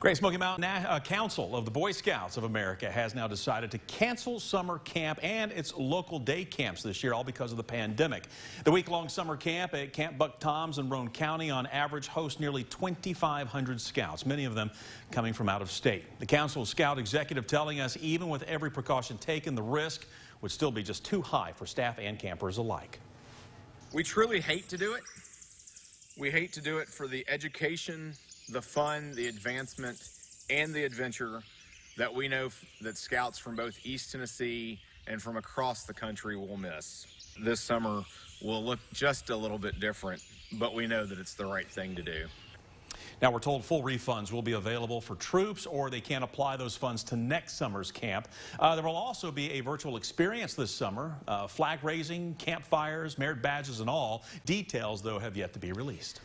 Great Smoky Mountain uh, Council of the Boy Scouts of America has now decided to cancel summer camp and its local day camps this year, all because of the pandemic. The week-long summer camp at Camp Buck Toms in Roane County on average hosts nearly 2,500 scouts, many of them coming from out of state. The council scout executive telling us even with every precaution taken, the risk would still be just too high for staff and campers alike. We truly hate to do it. We hate to do it for the education the fun, the advancement, and the adventure that we know that scouts from both East Tennessee and from across the country will miss. This summer will look just a little bit different, but we know that it's the right thing to do. Now, we're told full refunds will be available for troops or they can apply those funds to next summer's camp. Uh, there will also be a virtual experience this summer, uh, flag raising, campfires, merit badges and all. Details, though, have yet to be released.